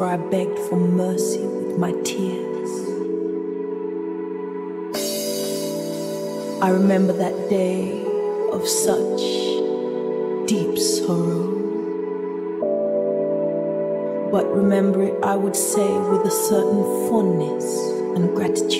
for I begged for mercy with my tears. I remember that day of such deep sorrow. But remember it, I would say, with a certain fondness and gratitude.